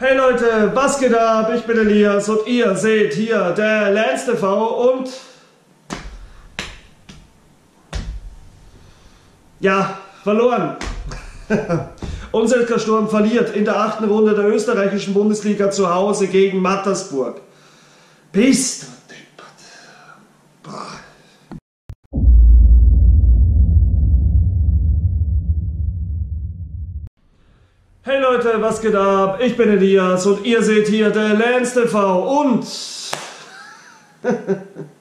Hey Leute, was geht ab? Ich bin Elias und ihr seht hier der Lance TV und ja, verloren. Unser Sturm verliert in der achten Runde der österreichischen Bundesliga zu Hause gegen Mattersburg. Pist. Hey Leute, was geht ab? Ich bin Elias und ihr seht hier der Lance TV und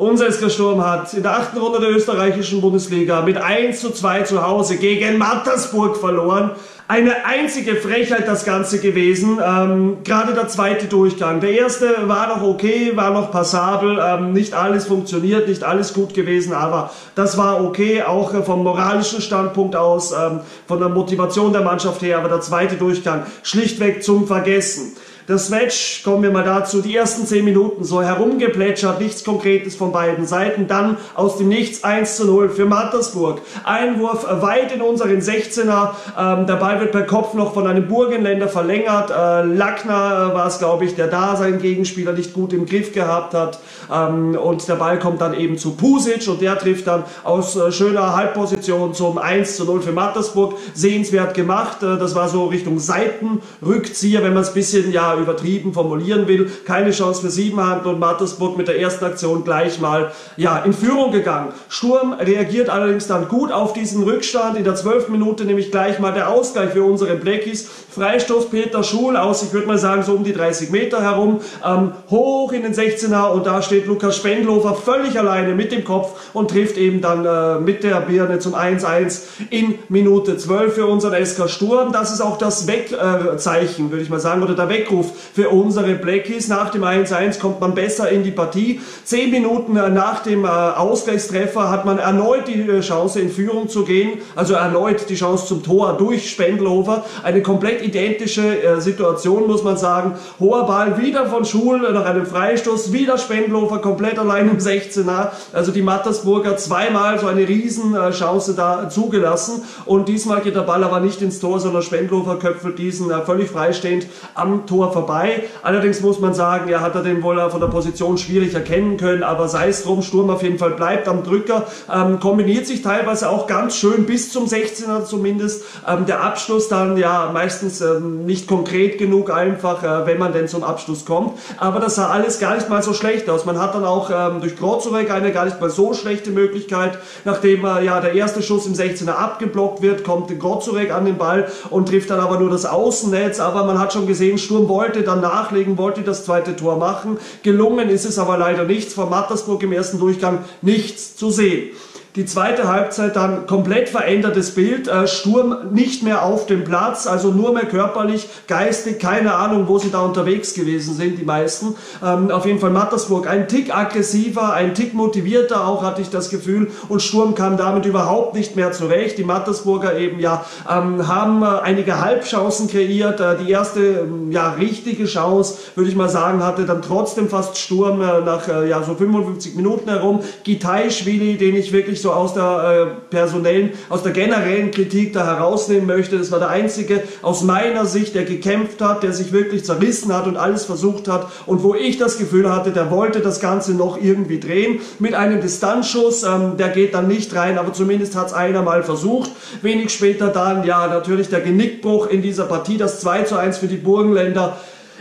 unser SK Sturm hat in der achten Runde der österreichischen Bundesliga mit 1 zu 2 zu Hause gegen Mattersburg verloren. Eine einzige Frechheit das Ganze gewesen, ähm, gerade der zweite Durchgang. Der erste war noch okay, war noch passabel, ähm, nicht alles funktioniert, nicht alles gut gewesen, aber das war okay, auch äh, vom moralischen Standpunkt aus, ähm, von der Motivation der Mannschaft her, aber der zweite Durchgang schlichtweg zum Vergessen. Das Match, kommen wir mal dazu, die ersten 10 Minuten so herumgeplätschert, nichts Konkretes von beiden Seiten. Dann aus dem Nichts 1 zu 0 für Mattersburg. Einwurf weit in unseren 16er. Ähm, der Ball wird per Kopf noch von einem Burgenländer verlängert. Äh, Lackner äh, war es, glaube ich, der da seinen Gegenspieler nicht gut im Griff gehabt hat. Ähm, und der Ball kommt dann eben zu Pusic und der trifft dann aus äh, schöner Halbposition zum 1 zu 0 für Mattersburg. Sehenswert gemacht. Äh, das war so Richtung Seitenrückzieher, wenn man es ein bisschen ja übertrieben formulieren will. Keine Chance für Siebenhand und Mattersburg mit der ersten Aktion gleich mal ja, in Führung gegangen. Sturm reagiert allerdings dann gut auf diesen Rückstand. In der 12. Minute nämlich gleich mal der Ausgleich für unsere Blackies. Freistoß Peter Schul aus, ich würde mal sagen, so um die 30 Meter herum, ähm, hoch in den 16er und da steht Lukas Spendlofer völlig alleine mit dem Kopf und trifft eben dann äh, mit der Birne zum 1-1 in Minute 12 für unseren SK Sturm. Das ist auch das Wegzeichen, äh, würde ich mal sagen, oder der Weckruf für unsere Blackies. Nach dem 1-1 kommt man besser in die Partie. Zehn Minuten äh, nach dem äh, Ausgleichstreffer hat man erneut die äh, Chance in Führung zu gehen, also erneut die Chance zum Tor durch Spendlofer. Eine komplett identische Situation, muss man sagen. Hoher Ball wieder von Schul nach einem Freistoß, wieder Spendlofer komplett allein im 16er. Also die Mattersburger zweimal so eine Riesenchance da zugelassen. Und diesmal geht der Ball aber nicht ins Tor, sondern Spendlofer köpfelt diesen völlig freistehend am Tor vorbei. Allerdings muss man sagen, er hat er den wohl von der Position schwierig erkennen können, aber sei es drum, Sturm auf jeden Fall bleibt am Drücker, ähm, kombiniert sich teilweise auch ganz schön bis zum 16er zumindest. Ähm, der Abschluss dann ja meistens ähm, nicht konkret genug einfach, äh, wenn man denn zum Abschluss kommt. Aber das sah alles gar nicht mal so schlecht aus. Man hat dann auch ähm, durch Grozurek eine gar nicht mal so schlechte Möglichkeit. Nachdem äh, ja der erste Schuss im 16er abgeblockt wird, kommt Grozurek an den Ball und trifft dann aber nur das Außennetz. Aber man hat schon gesehen, Sturm wollte dann nachlegen, wollte das zweite Tor machen. Gelungen ist es aber leider nichts. Von Mattersburg im ersten Durchgang nichts zu sehen. Die zweite Halbzeit dann komplett verändertes Bild. Äh, Sturm nicht mehr auf dem Platz, also nur mehr körperlich, geistig, keine Ahnung, wo sie da unterwegs gewesen sind, die meisten. Ähm, auf jeden Fall Mattersburg ein Tick aggressiver, ein Tick motivierter auch, hatte ich das Gefühl. Und Sturm kam damit überhaupt nicht mehr zurecht. Die Mattersburger eben ja ähm, haben äh, einige Halbchancen kreiert. Äh, die erste ähm, ja richtige Chance, würde ich mal sagen, hatte dann trotzdem fast Sturm nach ja so 55 Minuten herum. Gitaischwili, den ich wirklich so aus der äh, personellen, aus der generellen Kritik da herausnehmen möchte. Das war der einzige aus meiner Sicht, der gekämpft hat, der sich wirklich zerrissen hat und alles versucht hat und wo ich das Gefühl hatte, der wollte das Ganze noch irgendwie drehen mit einem Distanzschuss. Ähm, der geht dann nicht rein, aber zumindest hat es einer mal versucht. Wenig später dann, ja, natürlich der Genickbruch in dieser Partie, das 2 zu 1 für die Burgenländer.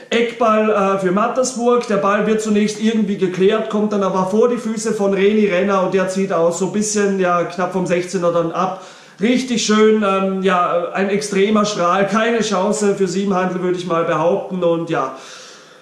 Eckball äh, für Mattersburg. Der Ball wird zunächst irgendwie geklärt, kommt dann aber vor die Füße von Reni Renner und der zieht aus so ein bisschen, ja, knapp vom 16er dann ab. Richtig schön, ähm, ja, ein extremer Strahl, keine Chance für Siebenhandel, würde ich mal behaupten. Und ja,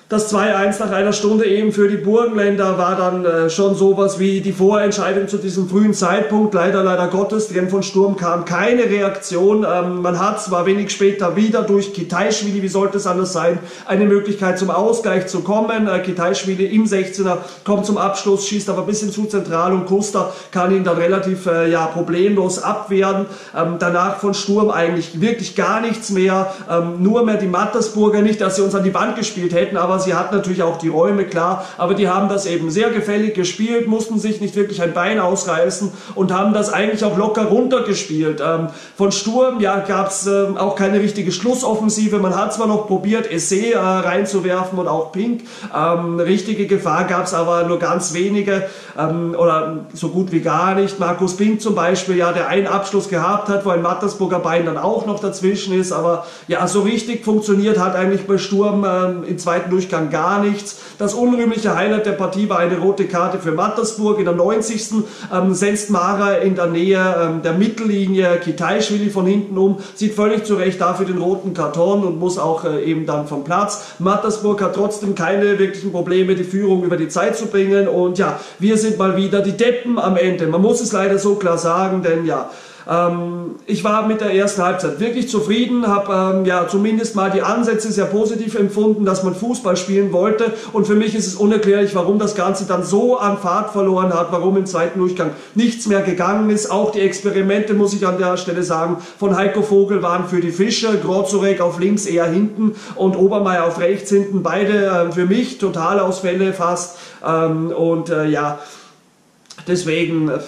das 2-1 nach einer Stunde eben für die Burgenländer war dann äh, schon sowas wie die Vorentscheidung zu diesem frühen Zeitpunkt. Leider, leider Gottes, denn von Sturm kam keine Reaktion. Ähm, man hat zwar wenig später wieder durch Kitaischwili, wie sollte es anders sein, eine Möglichkeit zum Ausgleich zu kommen. Äh, Kitaischwili im 16er kommt zum Abschluss, schießt aber ein bisschen zu zentral und Kuster kann ihn dann relativ äh, ja, problemlos abwehren. Ähm, danach von Sturm eigentlich wirklich gar nichts mehr. Ähm, nur mehr die Mattersburger, nicht, dass sie uns an die Wand gespielt hätten, aber aber sie hat natürlich auch die Räume, klar, aber die haben das eben sehr gefällig gespielt, mussten sich nicht wirklich ein Bein ausreißen und haben das eigentlich auch locker runtergespielt. Ähm, von Sturm, ja, gab es äh, auch keine richtige Schlussoffensive, man hat zwar noch probiert, Essay äh, reinzuwerfen und auch Pink, ähm, richtige Gefahr gab es aber nur ganz wenige ähm, oder so gut wie gar nicht. Markus Pink zum Beispiel, ja, der einen Abschluss gehabt hat, wo ein Mattersburger Bein dann auch noch dazwischen ist, aber ja, so richtig funktioniert hat eigentlich bei Sturm ähm, im zweiten Durchgang gar nichts. Das unrühmliche Highlight der Partie war eine rote Karte für Mattersburg. In der 90. Ähm, setzt Mara in der Nähe ähm, der Mittellinie Kitaischwili von hinten um, sieht völlig zu Recht dafür den roten Karton und muss auch äh, eben dann vom Platz. Mattersburg hat trotzdem keine wirklichen Probleme, die Führung über die Zeit zu bringen und ja, wir sind mal wieder die Deppen am Ende. Man muss es leider so klar sagen, denn ja, ähm, ich war mit der ersten Halbzeit wirklich zufrieden, habe ähm, ja zumindest mal die Ansätze sehr positiv empfunden, dass man Fußball spielen wollte. Und für mich ist es unerklärlich, warum das Ganze dann so an Fahrt verloren hat, warum im zweiten Durchgang nichts mehr gegangen ist. Auch die Experimente, muss ich an der Stelle sagen, von Heiko Vogel waren für die Fische, Grozurek auf links eher hinten und Obermeier auf rechts hinten, beide äh, für mich Totalausfälle fast. Ähm, und äh, ja, deswegen äh,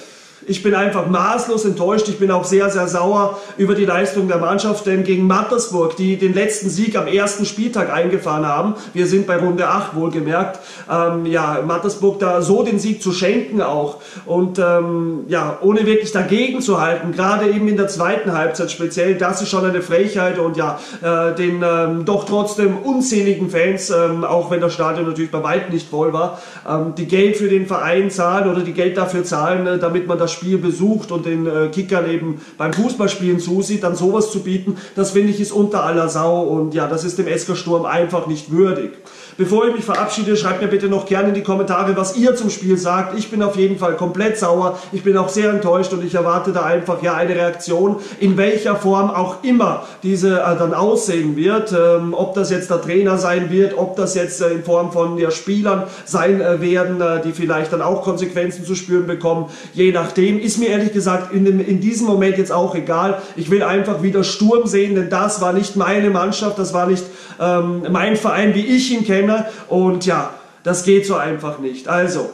ich bin einfach maßlos enttäuscht. Ich bin auch sehr, sehr sauer über die Leistung der Mannschaft, denn gegen Mattersburg, die den letzten Sieg am ersten Spieltag eingefahren haben, wir sind bei Runde 8 wohlgemerkt, ähm, ja, Mattersburg da so den Sieg zu schenken auch und ähm, ja, ohne wirklich dagegen zu halten, gerade eben in der zweiten Halbzeit speziell, das ist schon eine Frechheit und ja, äh, den ähm, doch trotzdem unzähligen Fans, ähm, auch wenn das Stadion natürlich bei weitem nicht voll war, ähm, die Geld für den Verein zahlen oder die Geld dafür zahlen, äh, damit man das das Spiel besucht und den äh, Kickern eben beim Fußballspielen zusieht, dann sowas zu bieten, das finde ich ist unter aller Sau und ja, das ist dem Esker Sturm einfach nicht würdig. Bevor ich mich verabschiede, schreibt mir bitte noch gerne in die Kommentare, was ihr zum Spiel sagt. Ich bin auf jeden Fall komplett sauer. Ich bin auch sehr enttäuscht und ich erwarte da einfach ja eine Reaktion, in welcher Form auch immer diese äh, dann aussehen wird. Ähm, ob das jetzt der Trainer sein wird, ob das jetzt äh, in Form von ja, Spielern sein äh, werden, äh, die vielleicht dann auch Konsequenzen zu spüren bekommen. Je nachdem ist mir ehrlich gesagt in, dem, in diesem Moment jetzt auch egal. Ich will einfach wieder Sturm sehen, denn das war nicht meine Mannschaft, das war nicht ähm, mein Verein, wie ich ihn kenne. Und ja, das geht so einfach nicht. Also,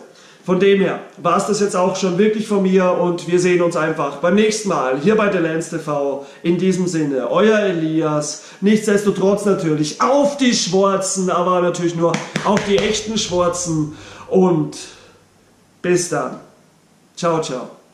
von dem her war es das jetzt auch schon wirklich von mir und wir sehen uns einfach beim nächsten Mal hier bei The Lens TV. In diesem Sinne, euer Elias. Nichtsdestotrotz natürlich auf die Schwarzen, aber natürlich nur auf die echten Schwarzen und bis dann. Ciao, ciao.